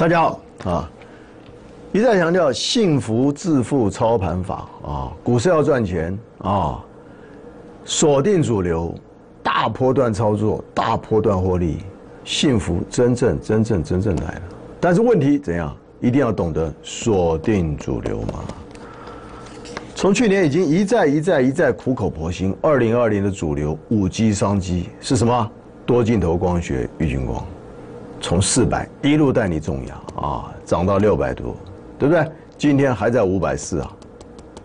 大家好啊！一再强调幸福致富操盘法啊，股市要赚钱啊，锁定主流，大波段操作，大波段获利，幸福真正真正真正来了。但是问题怎样？一定要懂得锁定主流嘛。从去年已经一再一再一再苦口婆心，二零二零的主流五 G 商机是什么？多镜头光学、玉晶光。从四百一路带你重压啊，涨到六百多，对不对？今天还在五百四啊，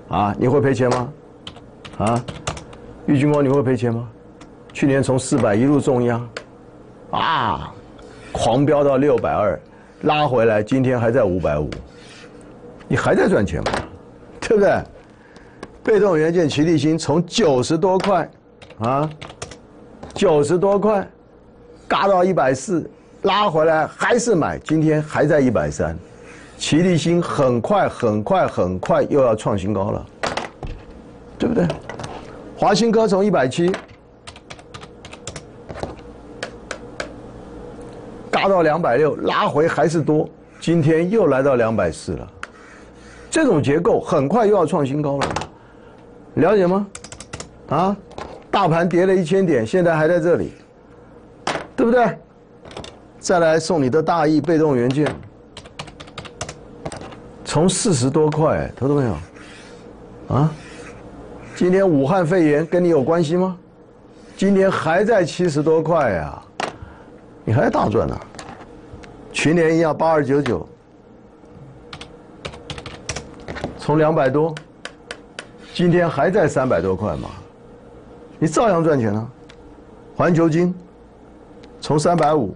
啊，你会赔钱吗？啊，玉军光你会赔钱吗？去年从四百一路重压，啊，狂飙到六百二，拉回来，今天还在五百五，你还在赚钱吗？对不对？被动元件齐力新从九十多块啊，九十多块，嘎到一百四。拉回来还是买，今天还在一百三，齐力新很快很快很快又要创新高了，对不对？华新科从一百七，嘎到两百六，拉回还是多，今天又来到两百四了，这种结构很快又要创新高了，了解吗？啊，大盘跌了一千点，现在还在这里，对不对？再来送你的大益被动元件，从四十多块，投到没有？啊，今天武汉肺炎跟你有关系吗？今天还在七十多块呀，你还大赚呢。去年一样八二九九，从两百多，今天还在三百多块嘛，你照样赚钱啊。环球金从三百五。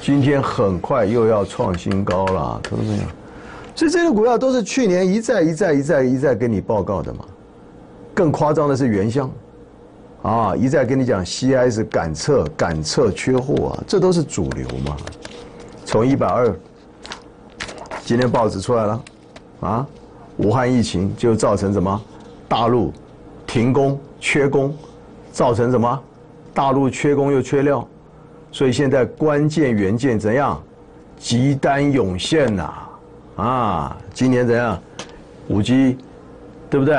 今天很快又要创新高了，看到没有？所以这个股票都是去年一再一再一再一再跟你报告的嘛。更夸张的是原箱，啊，一再跟你讲 CIS 赶测赶测缺货啊，这都是主流嘛。从一百二，今天报纸出来了，啊，武汉疫情就造成什么？大陆停工缺工，造成什么？大陆缺工又缺料。所以现在关键元件怎样？急单涌现呐！啊，今年怎样？五 G，对不对？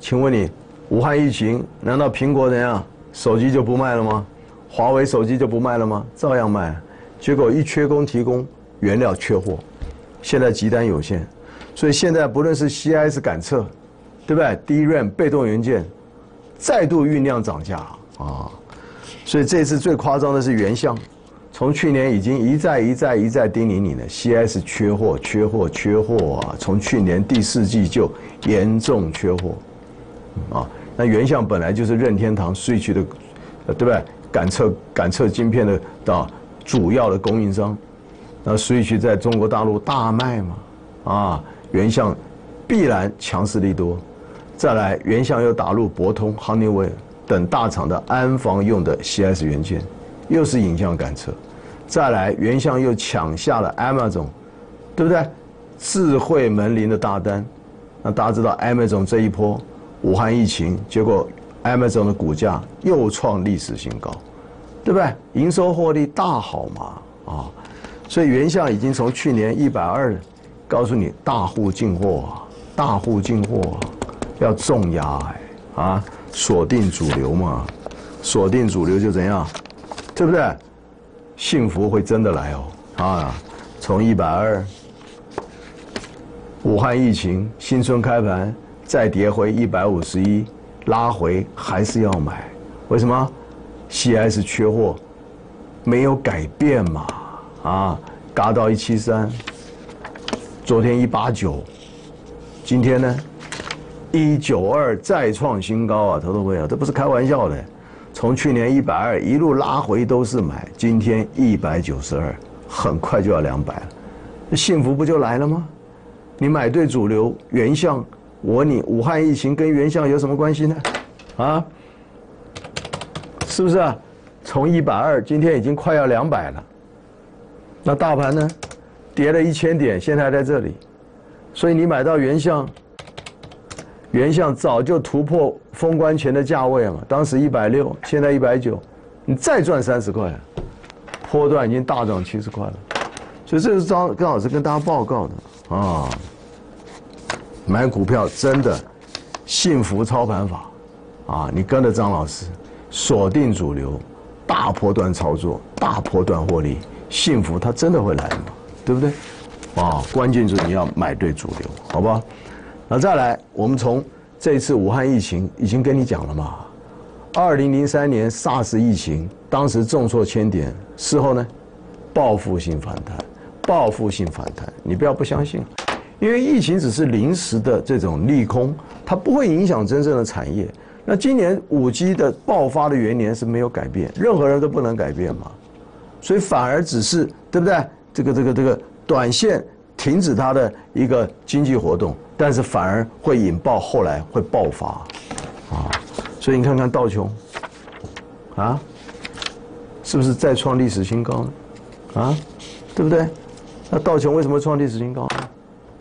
请问你，武汉疫情难道苹果怎样？手机就不卖了吗？华为手机就不卖了吗？照样卖。结果一缺工提供原料缺货，现在急单有限，所以现在不论是 CIS 感测，对不对？DRAM 被动元件再度酝酿涨价啊！所以这次最夸张的是原相，从去年已经一再一再一再叮咛你了，CS 缺货缺货缺货啊！从去年第四季就严重缺货，啊，那原相本来就是任天堂 Switch 的，对不对？感测感测晶片的啊主要的供应商，那 Switch 在中国大陆大卖嘛，啊，原相必然强势力多，再来原相又打入博通 Honeywell。等大厂的安防用的 CS 元件，又是影像感测，再来原相又抢下了 Amazon，对不对？智慧门铃的大单，那大家知道 Amazon 这一波武汉疫情，结果 Amazon 的股价又创历史新高，对不对？营收获利大好嘛，啊，所以原相已经从去年一百二，告诉你大户进货，大户进货要重压哎，啊。锁定主流嘛，锁定主流就怎样，对不对？幸福会真的来哦啊！从一百二，武汉疫情，新春开盘再跌回一百五十一，拉回还是要买，为什么？CS 缺货，没有改变嘛啊，嘎到一七三，昨天一八九，今天呢？一九二再创新高啊，投资朋友，这不是开玩笑的。从去年一百二一路拉回都是买，今天一百九十二，很快就要两百了，幸福不就来了吗？你买对主流原相，我你，武汉疫情跟原相有什么关系呢？啊，是不是啊？从一百二今天已经快要两百了，那大盘呢，跌了一千点，现在还在这里，所以你买到原相。原相早就突破封关前的价位了，当时一百六，现在一百九，你再赚三十块，波段已经大涨七十块了，所以这是张跟老师跟大家报告的啊。买股票真的幸福操盘法啊！你跟着张老师，锁定主流，大波段操作，大波段获利，幸福它真的会来的嘛？对不对？啊，关键是你要买对主流，好不好？那再来，我们从这次武汉疫情已经跟你讲了嘛？二零零三年 SARS 疫情，当时重挫千点，事后呢，报复性反弹，报复性反弹，你不要不相信，因为疫情只是临时的这种利空，它不会影响真正的产业。那今年五 G 的爆发的元年是没有改变，任何人都不能改变嘛，所以反而只是对不对？这个这个这个短线停止它的一个经济活动，但是反而会引爆后来会爆发，啊。所以你看看道琼，啊，是不是再创历史新高呢？啊，对不对？那道琼为什么创历史新高？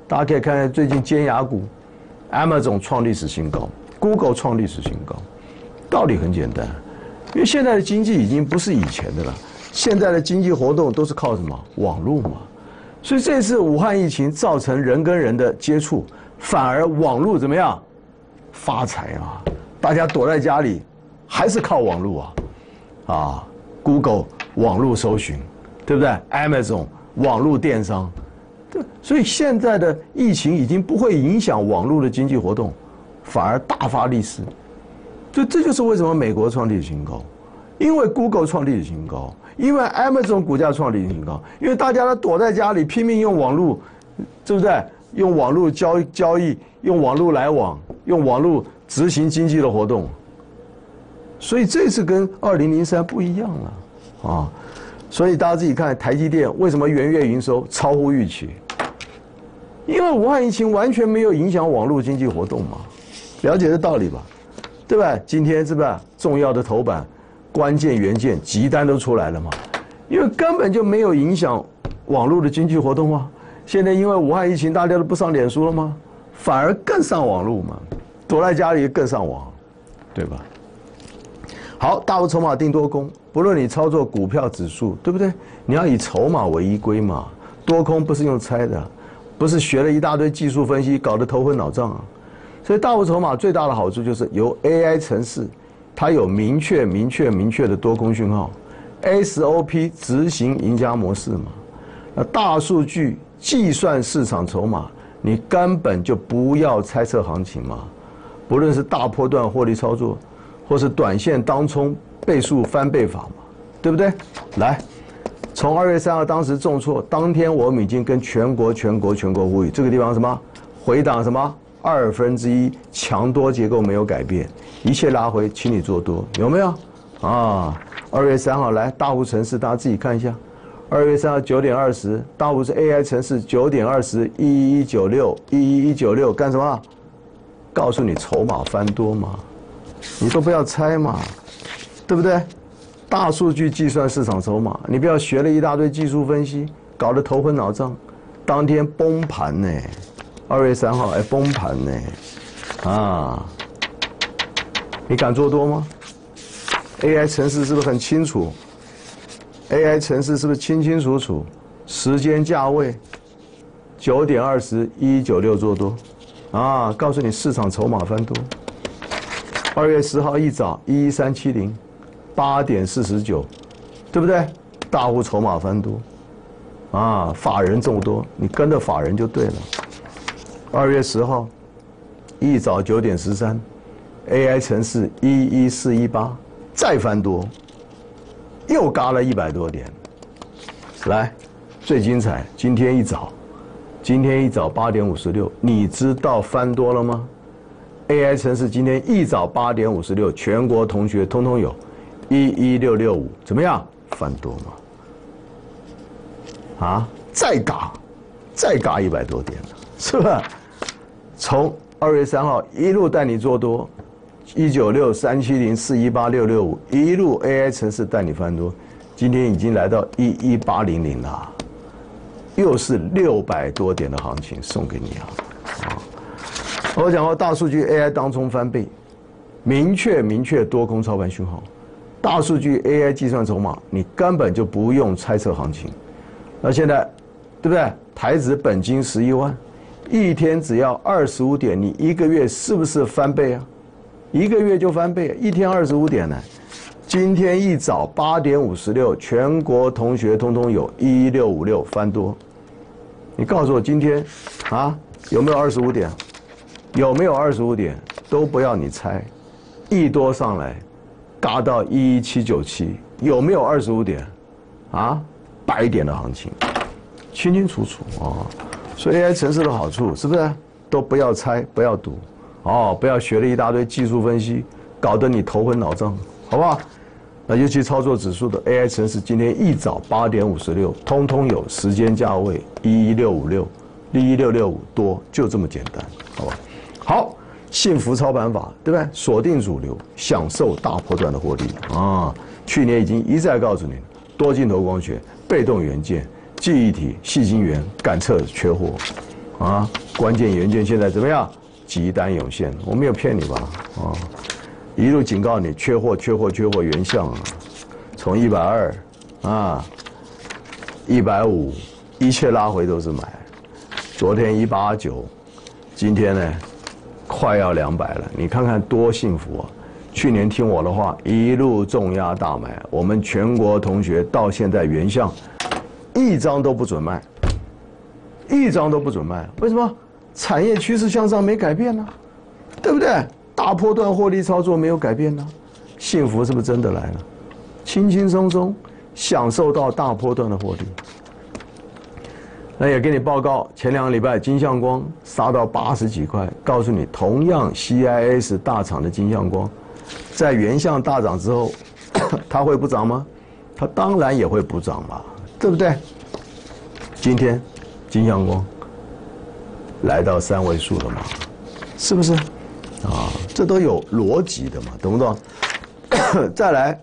大家可以看看最近尖牙股，Amazon 创历史新高，Google 创历史新高。道理很简单，因为现在的经济已经不是以前的了，现在的经济活动都是靠什么？网络嘛。所以这次武汉疫情造成人跟人的接触，反而网络怎么样？发财啊！大家躲在家里，还是靠网络啊，啊，Google 网络搜寻，对不对？Amazon 网络电商，对，所以现在的疫情已经不会影响网络的经济活动，反而大发利市。就这就是为什么美国创历史新高，因为 Google 创历史新高，因为 Amazon 股价创历史新高，因为大家都躲在家里拼命用网络，对不对？用网络交交易，用网络来往，用网络。执行经济的活动，所以这次跟二零零三不一样了啊！所以大家自己看，台积电为什么元月营收超乎预期？因为武汉疫情完全没有影响网络经济活动嘛，了解这道理吧？对吧？今天是不是重要的头版、关键元件、急单都出来了嘛？因为根本就没有影响网络的经济活动啊！现在因为武汉疫情，大家都不上脸书了吗？反而更上网络嘛？躲在家里更上网，对吧？好，大幅筹码定多空，不论你操作股票指数，对不对？你要以筹码为依归嘛。多空不是用猜的，不是学了一大堆技术分析，搞得头昏脑胀啊。所以大幅筹码最大的好处就是由 AI 城市，它有明确、明确、明确的多空讯号，SOP 执行赢家模式嘛。那大数据计算市场筹码，你根本就不要猜测行情嘛。不论是大波段获利操作，或是短线当冲倍数翻倍法嘛，对不对？来，从二月三号当时重挫，当天我们已经跟全国、全国、全国呼吁，这个地方什么？回档什么？二分之一强多结构没有改变，一切拉回，请你做多，有没有？啊，二月三号来大户城市，大家自己看一下，二月三号九点二十，大湖是 AI 城市九点二十一一一九六一一一九六干什么？告诉你筹码翻多嘛，你都不要猜嘛，对不对？大数据计算市场筹码，你不要学了一大堆技术分析，搞得头昏脑胀。当天崩盘呢，二月三号哎崩盘呢，啊，你敢做多吗？AI 城市是不是很清楚？AI 城市是不是清清楚楚？时间价位九点二十一九六做多。啊，告诉你市场筹码翻多。二月十号一早一一三七零，八点四十九，对不对？大户筹码翻多，啊，法人众多，你跟着法人就对了。二月十号一早九点十三，AI 城市一一四一八再翻多，又嘎了一百多点。来，最精彩，今天一早。今天一早八点五十六，你知道翻多了吗？AI 城市今天一早八点五十六，全国同学通通有，一一六六五，怎么样？翻多吗？啊，再嘎，再嘎一百多点了，是吧？从二月三号一路带你做多，一九六三七零四一八六六五，一路 AI 城市带你翻多，今天已经来到一一八零零了。又是六百多点的行情送给你啊！我讲过大数据 AI 当中翻倍，明确明确多空操盘讯号，大数据 AI 计算筹码，你根本就不用猜测行情。那现在，对不对？台指本金十一万，一天只要二十五点，你一个月是不是翻倍啊？一个月就翻倍，一天二十五点呢？今天一早八点五十六，全国同学通通有一六五六翻多。你告诉我今天啊有没有二十五点？有没有二十五点？都不要你猜，一多上来，达到一七九七，有没有二十五点？啊，百点的行情，清清楚楚啊。所以 AI 城市的好处是不是？都不要猜，不要赌，哦，不要学了一大堆技术分析，搞得你头昏脑胀，好不好？那尤其操作指数的 AI 城市，今天一早八点五十六，通通有时间价位一一六五六，一一六六五多，就这么简单，好吧？好。幸福操盘法，对不对？锁定主流，享受大波段的获利啊！去年已经一再告诉你，多镜头光学、被动元件、记忆体、细晶圆、感测缺货啊！关键元件现在怎么样？急单涌现，我没有骗你吧？啊！一路警告你，缺货、缺货、缺货，原相啊！从一百二啊，一百五，一切拉回都是买。昨天一八九，今天呢？快要两百了，你看看多幸福啊！去年听我的话，一路重压大买，我们全国同学到现在原相一张都不准卖，一张都不准卖。为什么？产业趋势向上没改变呢？对不对？大波段获利操作没有改变呢？幸福是不是真的来了？轻轻松松享受到大波段的获利。那也给你报告，前两个礼拜金相光杀到八十几块，告诉你，同样 CIS 大厂的金相光，在原相大涨之后，它会不涨吗？它当然也会补涨嘛，对不对？今天金相光来到三位数了嘛，是不是？啊，这都有逻辑的嘛，懂不懂？再来，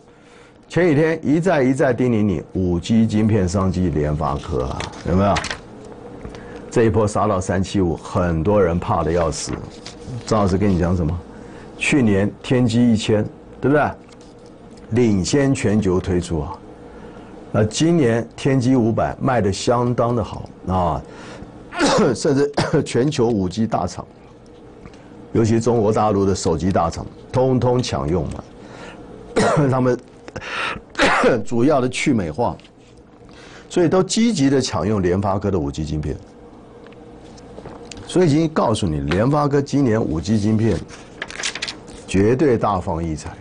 前几天一再一再叮咛你，五 G 晶片商机，联发科啊，有没有？这一波杀到三七五，很多人怕的要死。张老师跟你讲什么？去年天玑一千，对不对？领先全球推出啊。那今年天玑五百卖的相当的好啊，甚至 全球五 G 大厂，尤其中国大陆的手机大厂，通通抢用嘛。他们主要的去美化，所以都积极的抢用联发科的五 G 晶片。所以已经告诉你，联发科今年五 G 晶片绝对大放异彩，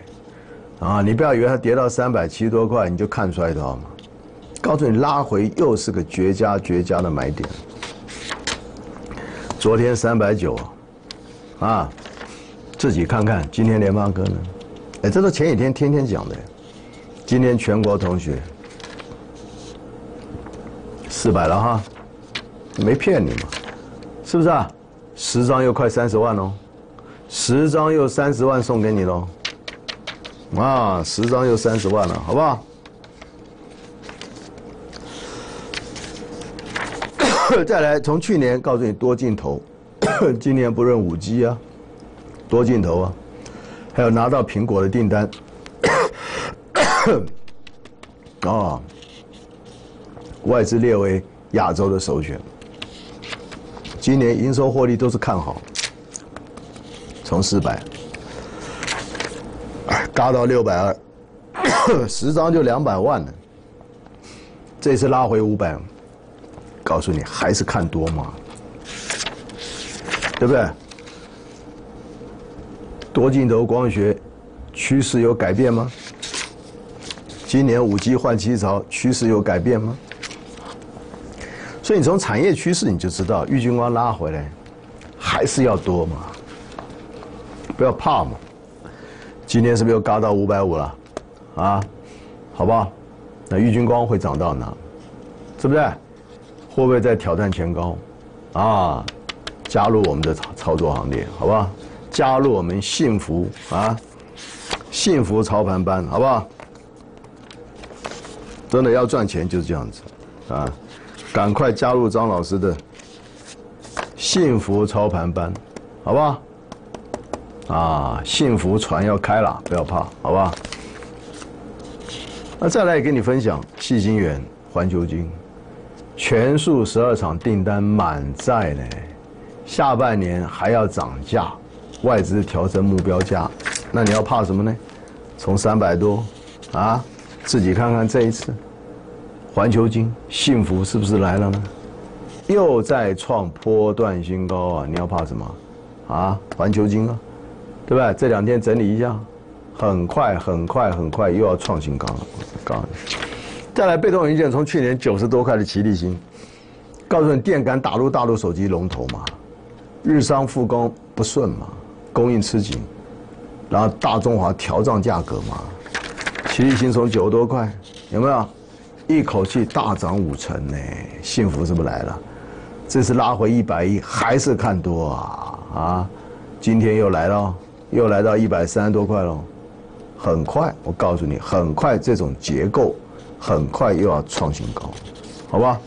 啊！你不要以为它跌到三百七十多块你就看出来的好吗？告诉你，拉回又是个绝佳绝佳的买点。昨天三百九，啊，自己看看今天联发科呢？哎，这都前几天天天讲的，今天全国同学四百了哈，没骗你嘛。是不是啊？十张又快三十万喽，十张又三十万送给你喽，啊，十张又三十万了，好不好？再来，从去年告诉你多镜头，今年不认五 G 啊，多镜头啊，还有拿到苹果的订单，啊，外资列为亚洲的首选。今年营收获利都是看好，从四百，嘎到六百二，十张就两百万了。这次拉回五百，告诉你还是看多嘛，对不对？多镜头光学趋势有改变吗？今年五 G 换机潮趋势有改变吗？所以你从产业趋势你就知道，玉军光拉回来，还是要多嘛，不要怕嘛。今天是不是又嘎到五百五了？啊，好不好？那玉军光会涨到哪？是不是？会不会再挑战前高？啊，加入我们的操作行列，好不好？加入我们幸福啊，幸福操盘班，好不好？真的要赚钱就是这样子，啊。赶快加入张老师的幸福操盘班，好不好？啊，幸福船要开了，不要怕，好不好？那再来也跟你分享，细晶元、环球金，全数十二场订单满载呢，下半年还要涨价，外资调整目标价，那你要怕什么呢？从三百多，啊，自己看看这一次，环球金幸福是不是来了呢？又在创波段新高啊！你要怕什么？啊，环球金啊，对不对？这两天整理一下。很快很快很快又要创新高了，告诉你。再来被动元件，从去年九十多块的齐力新，告诉你电感打入大陆手机龙头嘛，日商复工不顺嘛，供应吃紧，然后大中华调涨价格嘛，齐力新从九十多块有没有？一口气大涨五成呢，幸福是不是来了？这次拉回一百亿还是看多啊啊！今天又来了，又来到一百三十多块喽。很快，我告诉你，很快这种结构，很快又要创新高，好吧？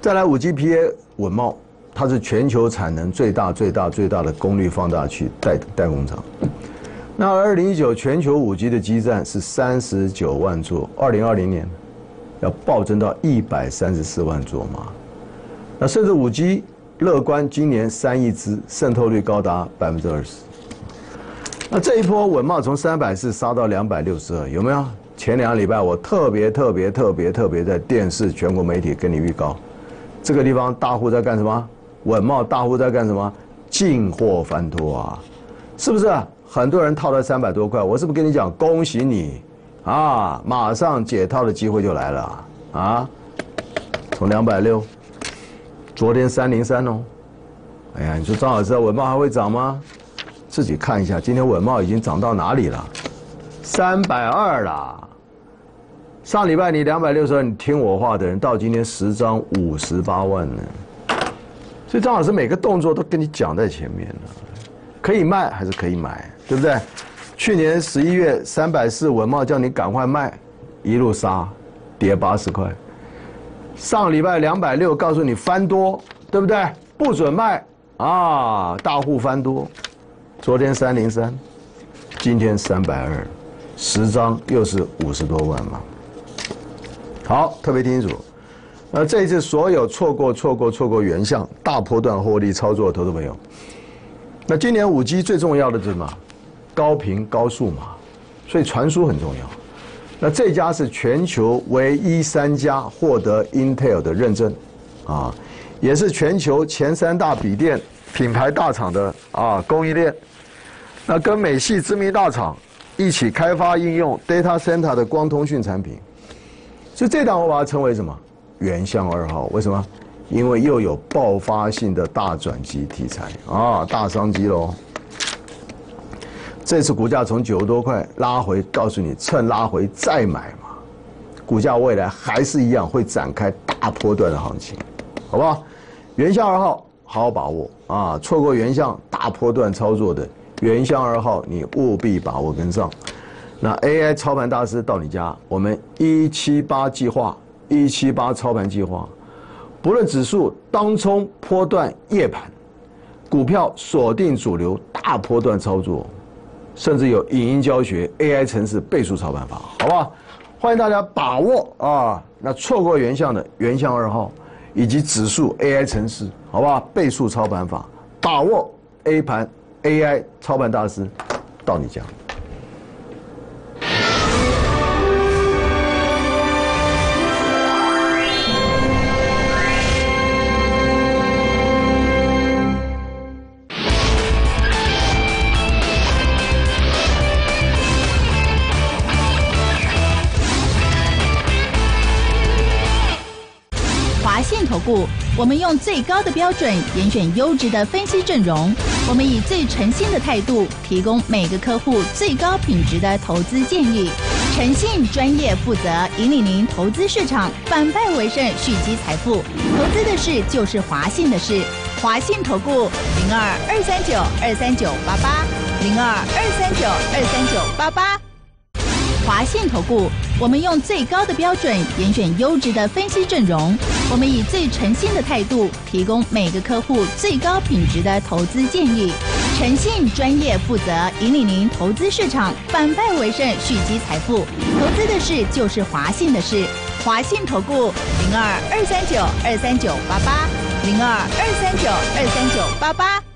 再来五 G PA 稳茂，它是全球产能最大、最大、最大的功率放大器代代工厂。那二零一九全球五 G 的基站是三十九万座，二零二零年要暴增到一百三十四万座嘛？那甚至五 G 乐观，今年三亿只，渗透率高达百分之二十。那这一波稳茂从三百四杀到两百六十二，有没有？前两个礼拜我特别特别特别特别在电视全国媒体跟你预告，这个地方大户在干什么？稳茂大户在干什么？进货翻多啊，是不是？很多人套在三百多块，我是不是跟你讲，恭喜你啊，马上解套的机会就来了啊！从两百六，昨天三零三哦，哎呀，你说张老师稳茂还会涨吗？自己看一下，今天稳茂已经涨到哪里了？三百二啦。上礼拜你两百六十二，你听我话的人，到今天十张五十八万呢。所以张老师每个动作都跟你讲在前面了，可以卖还是可以买，对不对？去年十一月三百四文茂叫你赶快卖，一路杀，跌八十块。上礼拜两百六告诉你翻多，对不对？不准卖啊，大户翻多。昨天三零三，今天三百二，十张又是五十多万嘛。好，特别听清楚。那这一次所有错过、错过、错过原相大波段获利操作的投资朋友，那今年五 G 最重要的是什么？高频高速嘛，所以传输很重要。那这家是全球唯一三家获得 Intel 的认证，啊，也是全球前三大笔电品牌大厂的啊供应链。那跟美系知名大厂一起开发应用 data center 的光通讯产品，所以这档我把它称为什么？原相二号。为什么？因为又有爆发性的大转机题材啊，大商机喽。这次股价从九十多块拉回，告诉你趁拉回再买嘛。股价未来还是一样会展开大波段的行情，好不好？原相二号好好把握啊，错过原相大波段操作的。原相二号，你务必把握跟上。那 AI 操盘大师到你家，我们一七八计划，一七八操盘计划，不论指数当冲、波段、夜盘，股票锁定主流大波段操作，甚至有影音教学 AI 城市倍数操盘法，好不好？欢迎大家把握啊！那错过原相的原相二号，以及指数 AI 城市，好不好？倍数操盘法，把握 A 盘。AI 操盘大师到你家。我们用最高的标准严选优质的分析阵容。我们以最诚信的态度，提供每个客户最高品质的投资建议，诚信、专业、负责，引领您投资市场反败为胜，蓄积财富。投资的事就是华信的事，华信投顾零二二三九二三九八八零二二三九二三九八八。华信投顾，我们用最高的标准严选优质的分析阵容。我们以最诚信的态度，提供每个客户最高品质的投资建议，诚信、专业、负责，引领您投资市场反败为胜，蓄积财富。投资的事就是华信的事。华信投顾零二二三九二三九八八零二二三九二三九八八。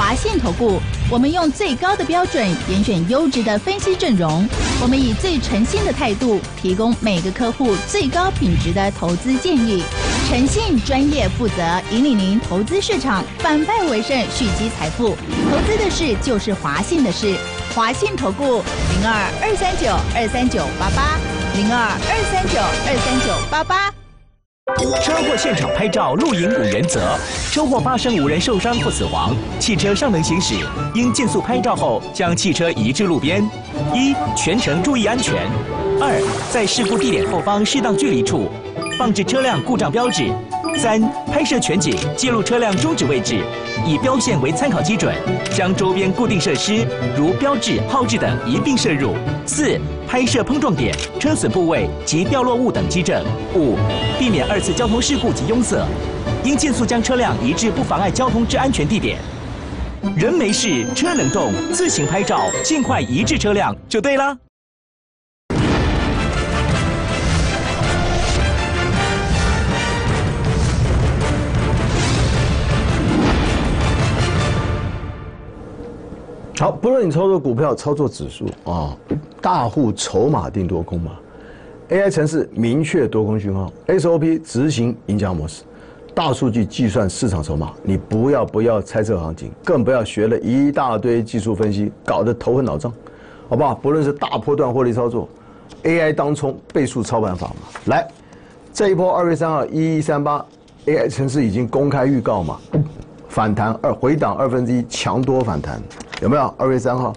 华信投顾，我们用最高的标准严选优质的分析阵容，我们以最诚信的态度提供每个客户最高品质的投资建议。诚信、专业、负责，引领您投资市场反败为胜，蓄积财富。投资的事就是华信的事。华信投顾零二二三九二三九八八零二二三九二三九八八。车祸现场拍照录影五原则：车祸发生无人受伤或死亡，汽车尚能行驶，应尽速拍照后将汽车移至路边。一、全程注意安全；二、在事故地点后方适当距离处。放置车辆故障标志；三、拍摄全景，记录车辆终止位置，以标线为参考基准，将周边固定设施如标志、号志等一并摄入。四、拍摄碰撞点、车损部位及掉落物等基证。五、避免二次交通事故及拥塞，应尽速将车辆移至不妨碍交通之安全地点。人没事，车能动，自行拍照，尽快移至车辆就对了。好，不论你操作股票、操作指数啊，大户筹码定多空嘛，AI 城市明确多空讯号，SOP 执行赢家模式，大数据计算市场筹码，你不要不要猜测行情，更不要学了一大堆技术分析，搞得头昏脑胀，好不好？不论是大波段获利操作，AI 当冲倍数操盘法嘛，来，这一波二月三号一一三八，AI 城市已经公开预告嘛，反弹二回档二分之一强多反弹。有没有？二月三号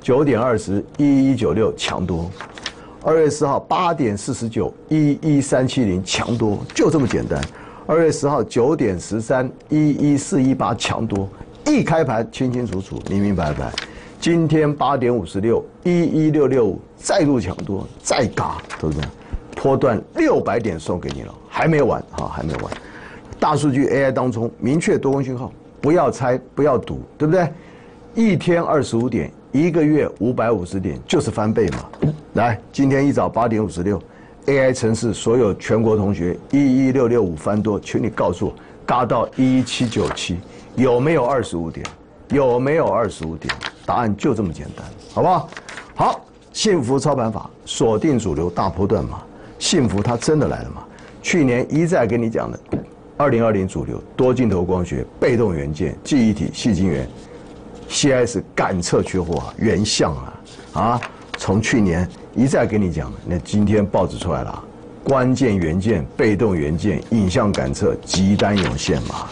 九点二十一一九六强多，二月四号八点四十九一一三七零强多，就这么简单。二月十号九点十三一一四一八强多，一开盘清清楚楚、明明白白。今天八点五十六一一六六五再度强多，再嘎，是不是？波段六百点送给你了，还没完哈，还没完。大数据 AI 当中明确多空讯号，不要猜，不要赌，对不对？一天二十五点，一个月五百五十点，就是翻倍嘛。来，今天一早八点五十六，AI 城市所有全国同学一一六六五翻多，请你告诉我，嘎到一一七九七，有没有二十五点？有没有二十五点？答案就这么简单，好不好？好，幸福操盘法锁定主流大波段嘛，幸福它真的来了嘛？去年一再跟你讲的，二零二零主流多镜头光学、被动元件、记忆体、细晶圆。C.S. 感测缺货啊，原相啊，啊，从去年一再跟你讲，那今天报纸出来了，关键元件、被动元件、影像感测急单涌现嘛，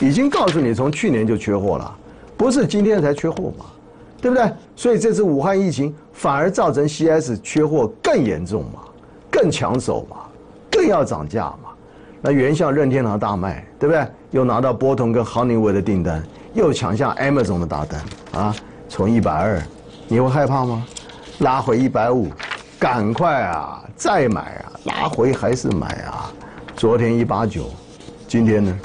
已经告诉你从去年就缺货了，不是今天才缺货嘛，对不对？所以这次武汉疫情反而造成 C.S. 缺货更严重嘛，更抢手嘛，更要涨价嘛，那原相任天堂大卖，对不对？又拿到波通跟豪威的订单。又抢下 Amazon 的大单啊！从一百二，你会害怕吗？拉回一百五，赶快啊，再买啊！拉回还是买啊？昨天一八九，今天呢？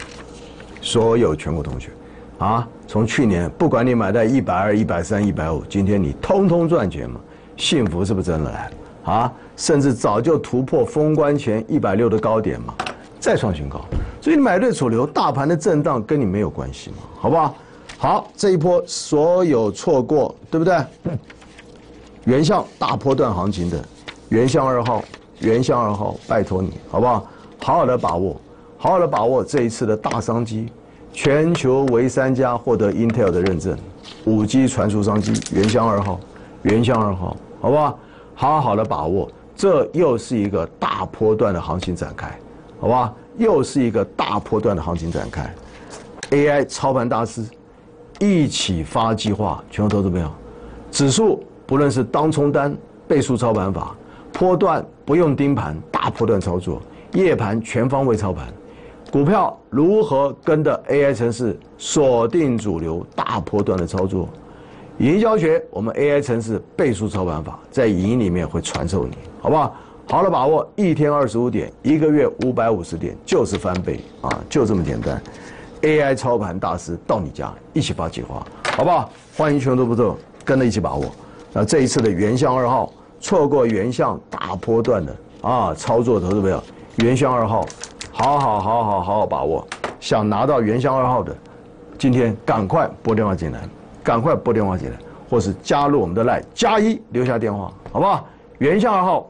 所有全国同学，啊，从去年不管你买在一百二、一百三、一百五，今天你通通赚钱嘛？幸福是不是真的来了？啊，甚至早就突破封关前一百六的高点嘛？再创新高。所以你买对主流，大盘的震荡跟你没有关系嘛，好不好？好，这一波所有错过，对不对？原相大波段行情的，原相二号，原相二号，拜托你，好不好？好好的把握，好好的把握这一次的大商机，全球唯三家获得 Intel 的认证，五 G 传输商机，原相二号，原相二号，好不好？好好的把握，这又是一个大波段的行情展开，好吧？又是一个大波段的行情展开，AI 操盘大师一起发计划，全国投资朋友，指数不论是当冲单倍数操盘法，波段不用盯盘，大波段操作，夜盘全方位操盘，股票如何跟着 AI 城市锁定主流大波段的操作？语音教学，我们 AI 城市倍数操盘法在语音里面会传授你，好不好？好了把握，一天二十五点，一个月五百五十点，就是翻倍啊，就这么简单。AI 操盘大师到你家，一起发计划。好不好？欢迎全都不错，跟着一起把握。那这一次的原相二号，错过原相大波段的啊操作，投资朋友，原相二号，好好好好好好把握。想拿到原相二号的，今天赶快拨电话进来，赶快拨电话进来，或是加入我们的 line 加一留下电话，好不好？原相二号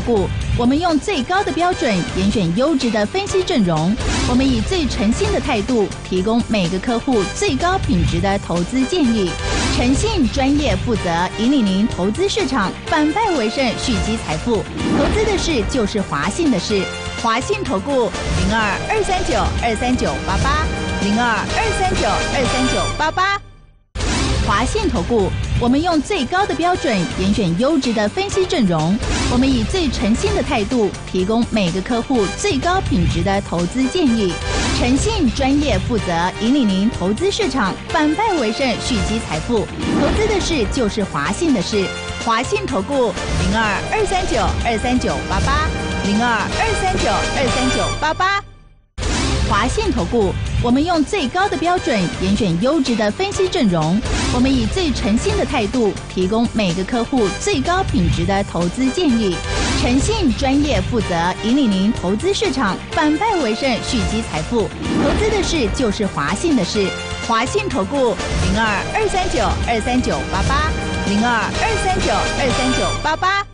顾，我们用最高的标准严选优质的分析阵容，我们以最诚信的态度提供每个客户最高品质的投资建议，诚信、专业、负责，引领您投资市场反败为胜，蓄积财富。投资的事就是华信的事，华信投顾零二二三九二三九八八零二二三九二三九八八。华信投顾，我们用最高的标准严选优质的分析阵容，我们以最诚信的态度提供每个客户最高品质的投资建议，诚信、专业、负责，引领您投资市场反败为胜，蓄积财富。投资的事就是华信的事，华信投顾零二二三九二三九八八零二二三九二三九八八。华信投顾，我们用最高的标准严选优质的分析阵容，我们以最诚信的态度提供每个客户最高品质的投资建议，诚信、专业、负责，引领您投资市场反败为胜，蓄积财富。投资的事就是华信的事，华信投顾零二二三九二三九八八零二二三九二三九八八。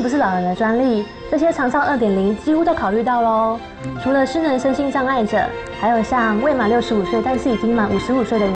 不是老人的专利，这些长照二点零几乎都考虑到喽。除了失能身心障碍者，还有像未满六十五岁但是已经满五十五岁的。